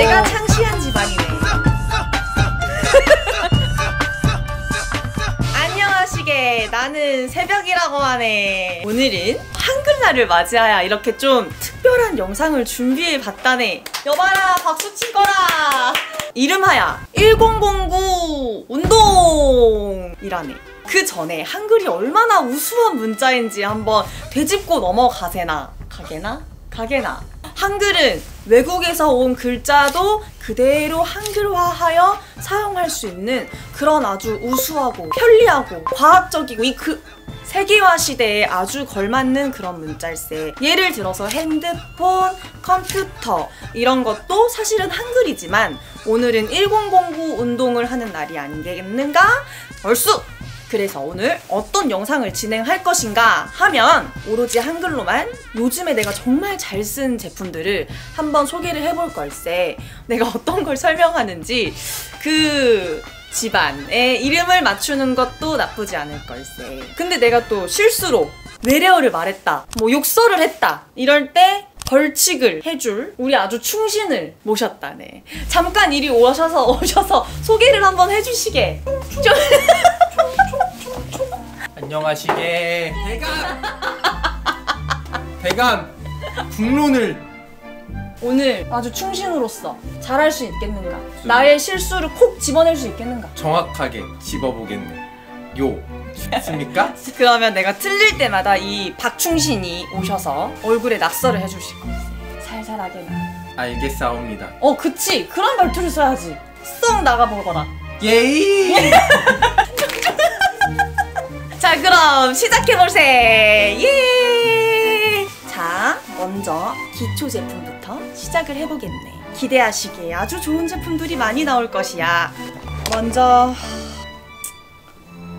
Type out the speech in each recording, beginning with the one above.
내가 창시한 집안이네. 안녕하시게 나는 새벽이라고 하네. 오늘은 한글날을 맞이하여 이렇게 좀 특별한 영상을 준비해 봤다네. 여봐라 박수 치거라. 이름하여 1009 운동이라네. 그 전에 한글이 얼마나 우수한 문자인지 한번 되짚고 넘어가세나 가게나 가게나 한글은 외국에서 온 글자도 그대로 한글화하여 사용할 수 있는 그런 아주 우수하고 편리하고 과학적이고 이 그 세계화 시대에 아주 걸맞는 그런 문자일세. 예를 들어서 핸드폰, 컴퓨터 이런 것도 사실은 한글이지만 오늘은 1009 운동을 하는 날이 아니겠는가? 얼쑤! 그래서 오늘 어떤 영상을 진행할 것인가 하면 오로지 한글로만 요즘에 내가 정말 잘 쓴 제품들을 한번 소개를 해볼 걸세. 내가 어떤 걸 설명하는지 그 집안의 이름을 맞추는 것도 나쁘지 않을 걸세. 근데 내가 또 실수로 외래어를 말했다, 뭐 욕설을 했다 이럴 때 벌칙을 해줄 우리 아주 충신을 모셨다네. 잠깐 이리 오셔서 오셔서 소개를 한번 해주시게. 좀 안녕하시게 대감 대감 국론을 오늘 아주 충신으로서 잘할 수 있겠는가? 나의 실수를 콕 집어낼 수 있겠는가? 정확하게 집어보겠네 요 좋습니까? 그러면 내가 틀릴 때마다 이 박충신이 오셔서 얼굴에 낙서를 해주실 거야. 살살하게나. 알겠사옵니다 어, 그치. 그런 말투를 써야지. 썩 나가보거라. 예이 자, 그럼 시작해볼세. 예! 자, 먼저 기초 제품부터 시작을 해보겠네. 기대하시기에 아주 좋은 제품들이 많이 나올 것이야. 먼저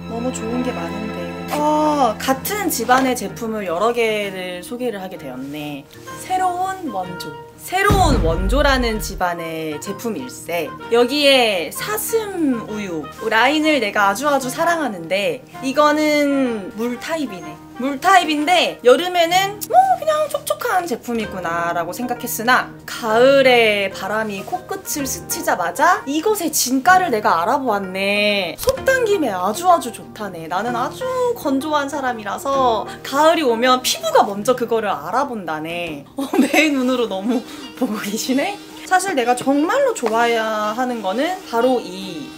너무 좋은 게 많은데. 어, 같은 집안의 제품을 여러 개를 소개를 하게 되었네. 새로운 원조. 새로운 원조라는 집안의 제품일세. 여기에 사슴 우유 라인을 내가 아주 아주 사랑하는데 이거는 물 타입이네. 물 타입인데 여름에는 뭐 그냥 촉촉한 제품이구나 라고 생각했으나 가을에 바람이 코끝을 스치자마자 이것의 진가를 내가 알아보았네. 속 당김에 아주 아주 좋다네. 나는 아주 건조한 사람이라서 가을이 오면 피부가 먼저 그거를 알아본다네. 어, 내 눈으로 너무 보고 계시네. 사실 내가 정말로 좋아해야 하는 거는 바로 이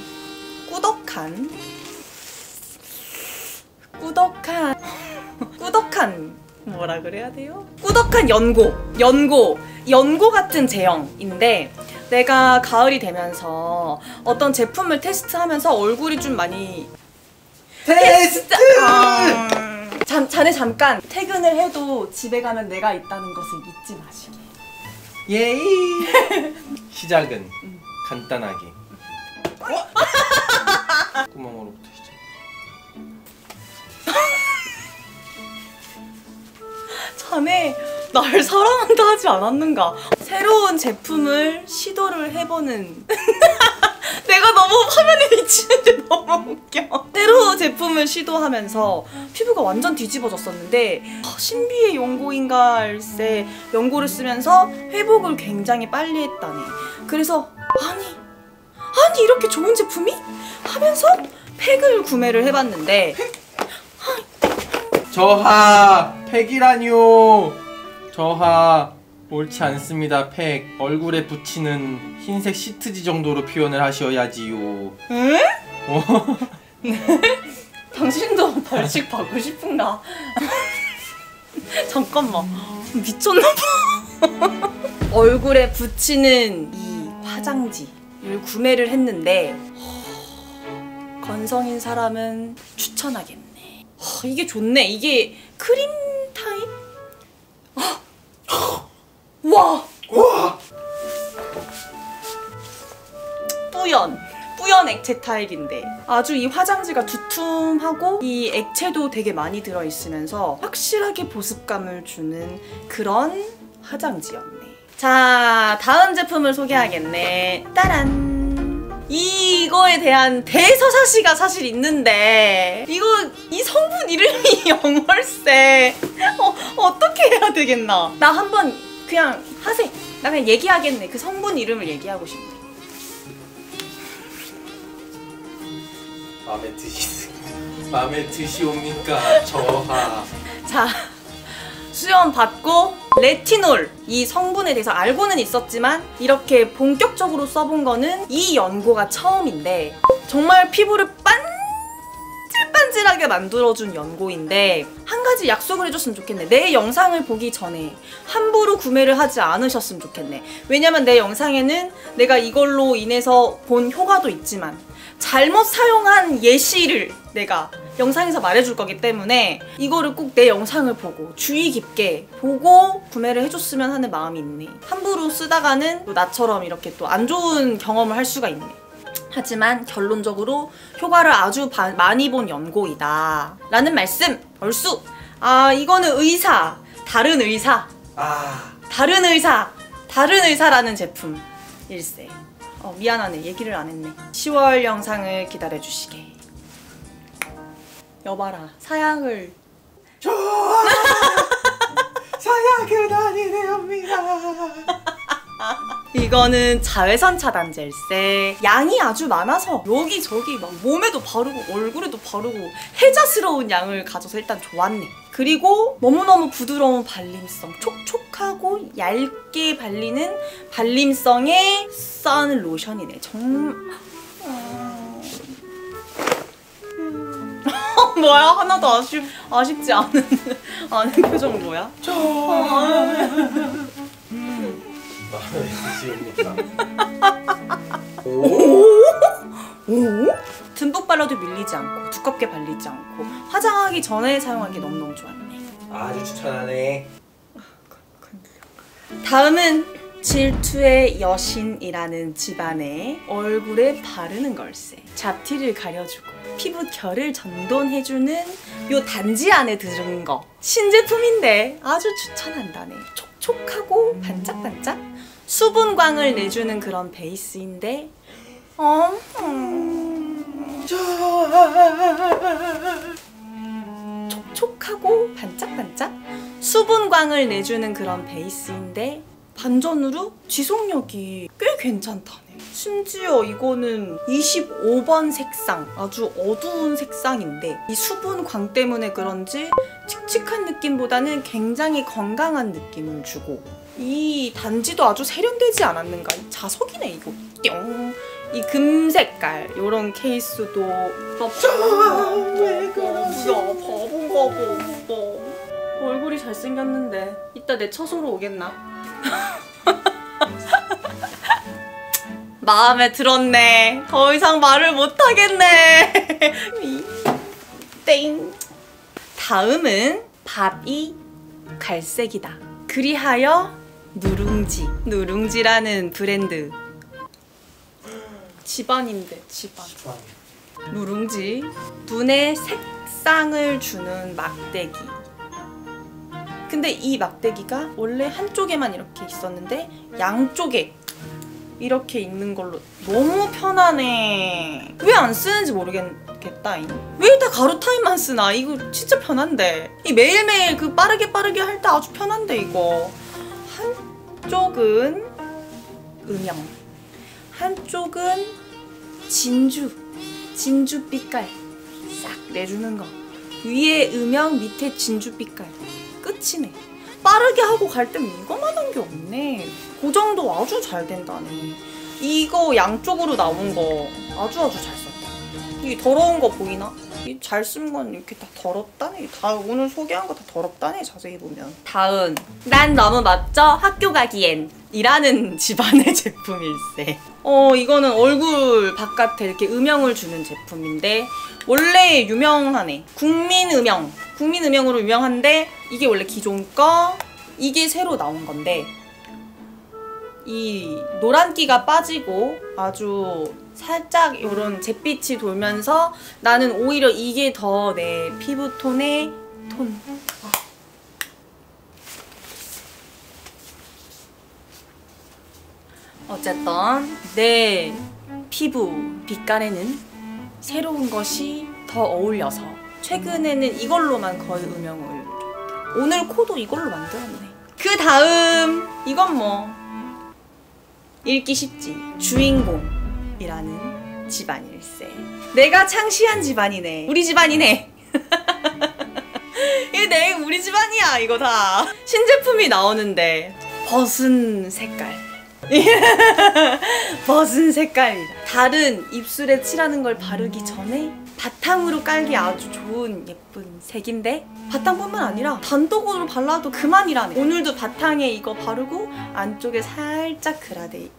꾸덕한 꾸덕한 꾸덕한 뭐라 그래야 돼요? 꾸덕한 연고, 연고, 연고 같은 제형인데 내가 가을이 되면서 어떤 제품을 테스트하면서 얼굴이 좀 많이 테스트! 아, 잠, 자네 잠깐 퇴근을 해도 집에 가면 내가 있다는 것을 잊지 마시게. 예이 시작은 간단하게. 구멍으로부터 자네 날 사랑한다 하지 않았는가? 새로운 제품을 시도를 해보는 내가 너무 화면에 비치는데 너무 웃겨 새로운 제품을 시도하면서 피부가 완전 뒤집어졌었는데 아, 신비의 연고인가 할세 연고를 쓰면서 회복을 굉장히 빨리 했다네 그래서 아니 아니 이렇게 좋은 제품이? 하면서 팩을 구매를 해봤는데 저하 팩이라뇨 저하 옳지 않습니다 팩 얼굴에 붙이는 흰색 시트지 정도로 표현을 하셔야지요 응? 어? 당신도 벌칙 받고 싶은가? 잠깐만 미쳤나봐 얼굴에 붙이는 이 화장지를 구매를 했는데 건성인 사람은 추천하겠네 허, 이게 좋네. 이게 크림 타입? 아! 와! 와! 뿌연. 뿌연 액체 타입인데. 아주 이 화장지가 두툼하고 이 액체도 되게 많이 들어있으면서 확실하게 보습감을 주는 그런 화장지였네. 자 다음 제품을 소개하겠네. 따란 이거에 대한 대서사시가 사실 있는데 이거 이 성분 이름이 영월세 어, 어떻게 해야 되겠나 나 한번 그냥 하세. 나 그냥 얘기하겠네. 그 성분 이름을 얘기하고 싶네. 마음에 드시 마음에 드시옵니까 저하 자, 수연 받고 레티놀 이 성분에 대해서 알고는 있었지만 이렇게 본격적으로 써본 거는 이 연고가 처음인데 정말 피부를 반질반질하게 만들어준 연고인데 한 가지 약속을 해줬으면 좋겠네. 내 영상을 보기 전에 함부로 구매를 하지 않으셨으면 좋겠네. 왜냐면 내 영상에는 내가 이걸로 인해서 본 효과도 있지만 잘못 사용한 예시를 내가 영상에서 말해줄 거기 때문에 이거를 꼭 내 영상을 보고 주의 깊게 보고 구매를 해줬으면 하는 마음이 있네. 함부로 쓰다가는 또 나처럼 이렇게 또 안 좋은 경험을 할 수가 있네. 하지만 결론적으로 효과를 아주 바- 많이 본 연고이다. 라는 말씀, 얼쑤! 아, 이거는 의사. 다른 의사. 아 다른 의사. 다른 의사라는 제품. 일세. 어, 미안하네. 얘기를 안 했네. 10월 영상을 기다려주시게. 여봐라. 사양을. 사야 그다니되옵니다 이거는 자외선 차단제일세. 양이 아주 많아서 여기저기 막 몸에도 바르고 얼굴에도 바르고 혜자스러운 양을 가져서 일단 좋았네. 그리고 너무너무 부드러운 발림성, 촉촉하고 얇게 발리는 발림성의 선 로션이네. 정말. 음. 뭐야? 하나도 아쉽 아쉽지 않은 않은 표정 뭐야? 마음에 드시옵니까 듬뿍 발라도 밀리지 않고 두껍게 발리지 않고 화장하기 전에 사용하기 너무너무 좋았네. 아주 추천하네 다음은 질투의 여신이라는 집안의 얼굴에 바르는 걸세. 잡티를 가려주고 피부 결을 전돈해주는 요 단지 안에 들은 거. 신제품인데 아주 추천한다네. 촉촉하고 반짝반짝 수분광을 내주는 그런 베이스인데 어, 음. 촉촉하고 반짝반짝 수분광을 내주는 그런 베이스인데 반전으로 지속력이 꽤 괜찮다네. 심지어 이거는 25번 색상, 아주 어두운 색상인데 이 수분광 때문에 그런지 칙칙한 느낌보다는 굉장히 건강한 느낌을 주고 이 단지도 아주 세련되지 않았는가? 이 자석이네 이거. 뿅. 이 금 색깔 요런 케이스도 나왜봐 오빠 얼굴이 잘생겼는데. 이따 내 처소로 오겠나? 마음에 들었네. 더 이상 말을 못하겠네. 땡. 다음은 밥이 갈색이다. 그리하여 누룽지. 누룽지라는 브랜드 집안인데 집안. 누룽지. 눈에 색상을 주는 막대기. 근데 이 막대기가 원래 한쪽에만 이렇게 있었는데 양쪽에 이렇게 있는 걸로 너무 편하네 왜 안 쓰는지 모르겠다잉 왜다 가루 타임만 쓰나? 이거 진짜 편한데. 이 매일매일 그 빠르게 빠르게 할 때 아주 편한데 이거. 한쪽은 음영 한쪽은 진주 진주 빛깔 싹 내주는 거. 위에 음영 밑에 진주 빛깔. 끝이네. 빠르게 하고 갈 때는 이거만 한 게 없네. 고정도 아주 잘 된다네. 이거 양쪽으로 나온 거 아주 아주 잘 썼다. 이 더러운 거 보이나? 이 잘 쓴 건 이렇게 다 더럽다네. 다 오늘 소개한 거 다 더럽다네 자세히 보면. 다음. 난 너무 멋져. 학교 가기엔. 이라는 집안의 제품일세 어 이거는 얼굴 바깥에 이렇게 음영을 주는 제품인데 원래 유명하네 국민 음영 국민 음영으로 유명한데 이게 원래 기존 거 이게 새로 나온 건데 이 노란기가 빠지고 아주 살짝 이런 잿빛이 돌면서 나는 오히려 이게 더 내 피부톤의 톤. 어쨌든 내 피부 빛깔에는 새로운 것이 더 어울려서 최근에는 이걸로만 거의 음영을. 오늘 코도 이걸로 만들었네. 그 다음 이건 뭐 읽기 쉽지. 주인공이라는 집안일세. 내가 창시한 집안이네. 우리 집안이네. 이게 내 우리 집안이야 이거 다. 신제품이 나오는데 벗은 색깔 벗은 색깔이다 다른 입술에 칠하는 걸 바르기 전에 바탕으로 깔기 아주 좋은 예쁜 색인데 바탕뿐만 아니라 단독으로 발라도 그만이라네. 오늘도 바탕에 이거 바르고 안쪽에 살짝 그라데이션.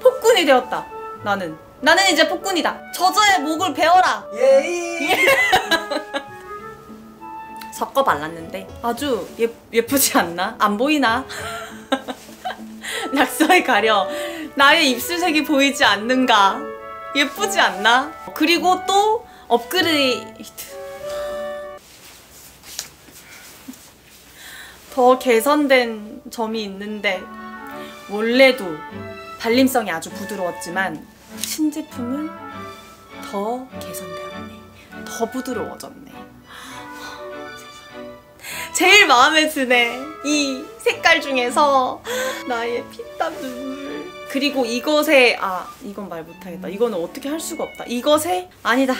폭군이 되었다 나는. 나는 이제 폭군이다. 저자의 목을 베어라. 예이. 섞어 발랐는데 아주 예, 예쁘지 않나? 안 보이나? 낙서에 가려 나의 입술색이 보이지 않는가? 예쁘지 않나? 그리고 또 업그레이드 더 개선된 점이 있는데 원래도 발림성이 아주 부드러웠지만 신제품은 더 개선되었네. 더 부드러워졌네. 제일 마음에 드네. 이 색깔 중에서 나의 피땀 눈물. 그리고 이것에 아 이건 말 못하겠다. 이거는 어떻게 할 수가 없다. 이것에 아니다.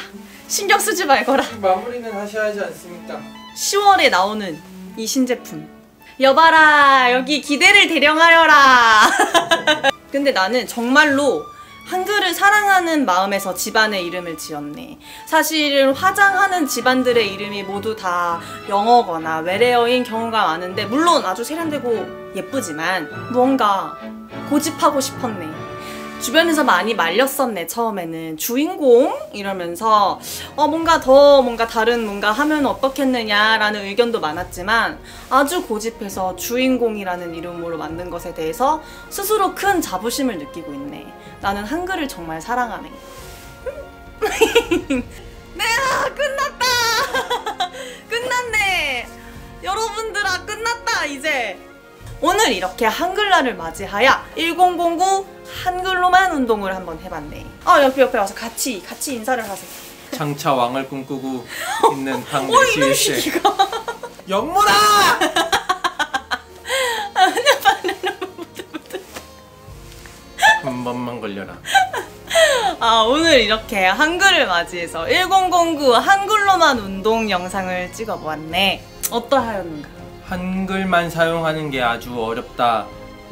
신경 쓰지 말거라. 마무리는 하셔야 하지 않습니까? 10월에 나오는 이 신제품. 여봐라 여기 기대를 대령하여라. 근데 나는 정말로 한글을 사랑하는 마음에서 집안의 이름을 지었네. 사실은 화장하는 집안들의 이름이 모두 다 영어거나 외래어인 경우가 많은데 물론 아주 세련되고 예쁘지만 무언가 고집하고 싶었네. 주변에서 많이 말렸었네 처음에는 주인공 이러면서 어 뭔가 더 뭔가 다른 뭔가 하면 어떻겠느냐라는 의견도 많았지만 아주 고집해서 주인공이라는 이름으로 만든 것에 대해서 스스로 큰 자부심을 느끼고 있네 나는 한글을 정말 사랑하네 내가 끝났다 끝났네 여러분들아 끝났다 이제 오늘 이렇게 한글날을 맞이하여 1009 한글로만 운동을 한번 해봤네. 아 옆에 옆에 와서 같이 같이 인사를 하세요. 장차 왕을 꿈꾸고 있는 어 황대시 이놈 일세. 번만 걸려라. 아 오늘 이렇게 한글을 맞이해서 1009 한글로만 운동 영상을 찍어보았네. 어떠하였는가? 한글만 사용하는 게 아주 어렵다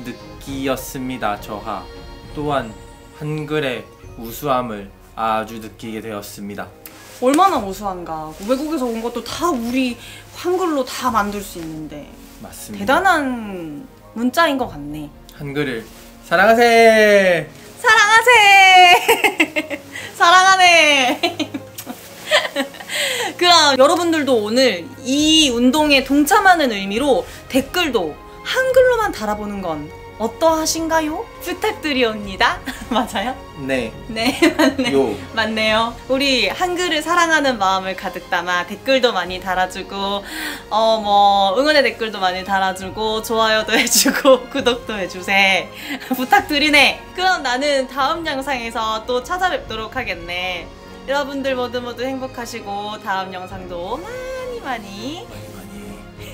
느끼었습니다. 저하. 또한 한글의 우수함을 아주 느끼게 되었습니다. 얼마나 우수한가. 외국에서 온 것도 다 우리 한글로 다 만들 수 있는데 맞습니다. 대단한 문자인 것 같네. 한글을 사랑하세. 사랑하세! 사랑하네! 그럼 여러분들도 오늘 이 운동에 동참하는 의미로 댓글도 한글로만 달아보는 건 어떠하신가요? 부탁드리옵니다. 맞아요? 네. 네, 맞네. 요. 맞네요. 우리 한글을 사랑하는 마음을 가득 담아 댓글도 많이 달아주고, 어, 뭐, 응원의 댓글도 많이 달아주고, 좋아요도 해주고, 구독도 해주세. 부탁드리네. 그럼 나는 다음 영상에서 또 찾아뵙도록 하겠네. 여러분들 모두 모두 행복하시고, 다음 영상도 많이 많이,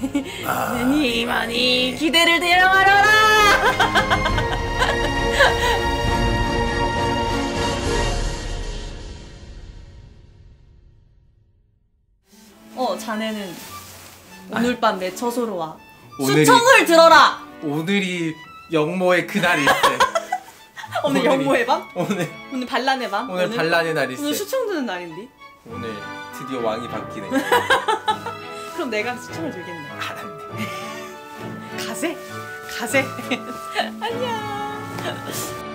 많이 많이. 많이 많이 기대를 대령하려라! 어, 자네는 오늘 밤 내 처소로 와. 오늘이- 수청을 들어라! 오늘이 영모의 그날일세. 오늘 오늘이- 영모의 밤? 오늘 오늘 반란의 밤? 오늘 반란의 날일세. 오늘 수청 드는 날인데? 오늘 드디어 왕이 바뀌네. 그럼 내가 수청을 들겠네. 알았네. 가세? 가세? 안녕.